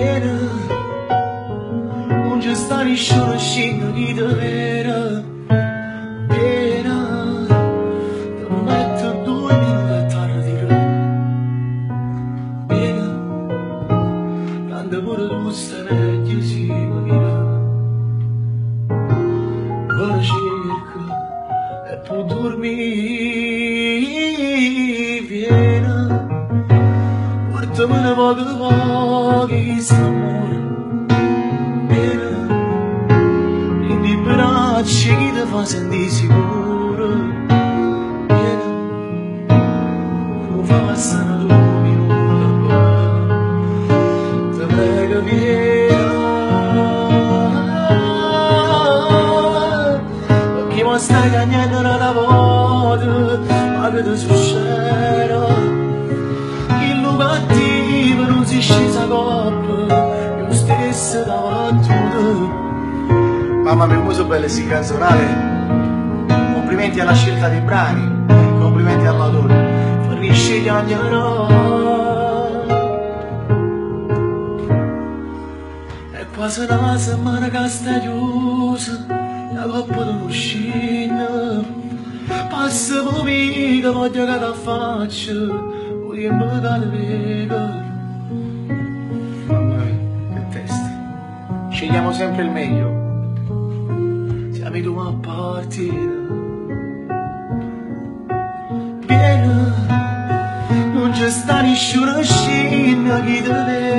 vera Onde estar e chora cheio de vera Vera Da meta do da tarde Vera Tanda bora do sana gezi magira Vajerka É por dormir Vera Ortamına bakma poco che s'amore Vieni Prendi i bracci che ti fa sentire sicuro. Vieni Non fa passare due minuti ancora Ti prego vieni. Perché mi stai cagnando una volta Mamma mia, come sono belle queste canzonate. Complimenti alla scelta dei brani, complimenti all'autore. finisce di agnerare è quasi una settimana che sta chiusa la coppa non uscina passa che voglio che la faccia voglio me da vega Mamma mia, che testa. Scegliamo sempre il meglio. Siamo tu a partire Vieni, non c'è sta nessuno scena che ti vero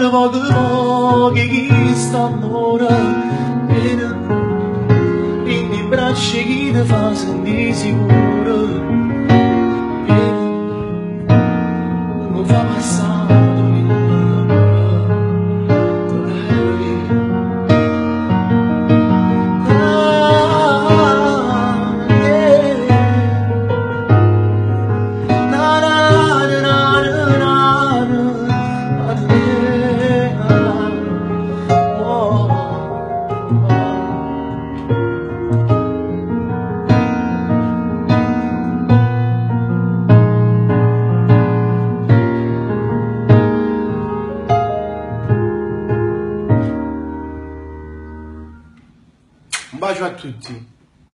마지막으로 기기스탄 노래 Ele Ele pra de fazem insegura Ele Não vai passar Bacio a tutti.